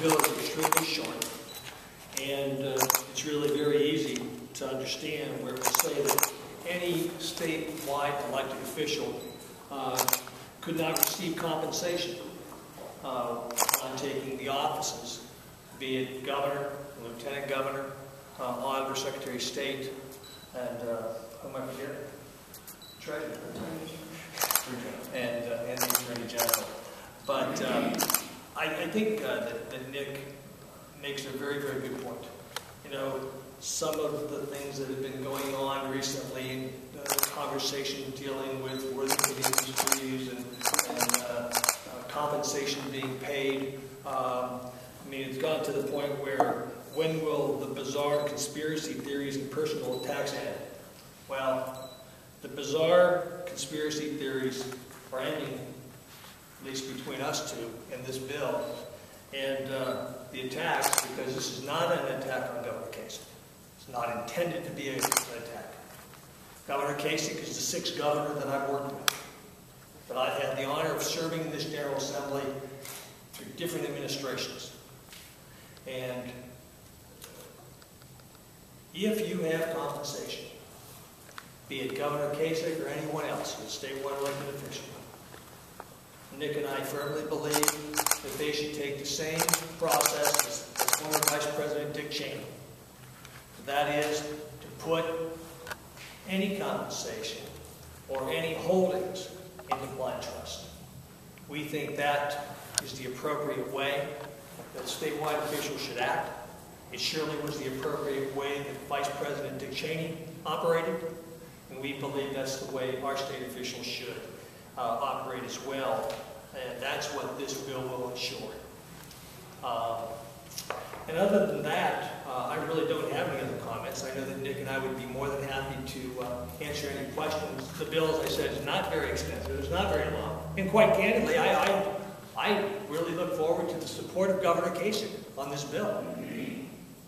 bill is extremely short, and uh, it's really very easy to understand where will say that any statewide elected official uh, could not receive compensation uh, on taking the offices, be it governor, lieutenant governor, uh, auditor, secretary of state, and uh, who am I forgetting? Treasurer. And, uh, and the attorney general. But um, I, think uh, that, that Nick makes a very, very good point. You know, some of the things that have been going on recently, uh, conversation dealing with Worthington Industries and, and uh, uh, compensation being paid. Um, I mean, it's gone to the point where when will the bizarre conspiracy theories and personal attacks end? Well, the bizarre conspiracy theories are ending, at least between us two, in this bill. And uh, the attacks, because this is not an attack on Governor Kasich. It's not intended to be an attack. Governor Kasich is the sixth governor that I've worked with. But I've had the honor of serving in this General Assembly through different administrations. And if you have compensation, be it Governor Kasich or anyone else, a statewide elected official, Nick and I firmly believe that they should take the same process as former Vice President Dick Cheney. That is to put any compensation or any holdings into blind trust. We think that is the appropriate way that statewide officials should act. It surely was the appropriate way that Vice President Dick Cheney operated, and we believe that's the way our state officials should operate as well. And that's what this bill will ensure. Um, and other than that, uh, I really don't have any other comments. I know that Nick and I would be more than happy to uh, answer any questions. The bill, as I said, is not very extensive. It's not very long. And quite candidly, I, I, I really look forward to the support of Governor Kasich on this bill.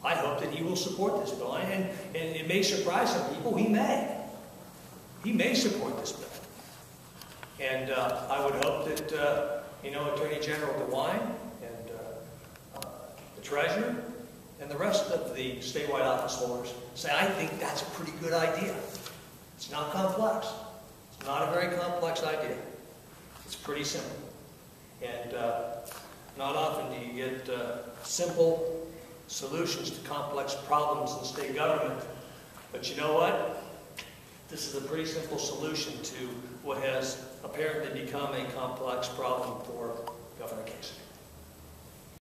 I hope that he will support this bill. And, and it may surprise some people. He may. He may support this bill. And uh, I would hope that, uh, you know, Attorney General DeWine and uh, uh, the Treasurer and the rest of the statewide office holders say, I think that's a pretty good idea. It's not complex. It's not a very complex idea. It's pretty simple. And uh, not often do you get uh, simple solutions to complex problems in state government. But you know what? This is a pretty simple solution to what has apparently become a complex problem for Governor Kasich.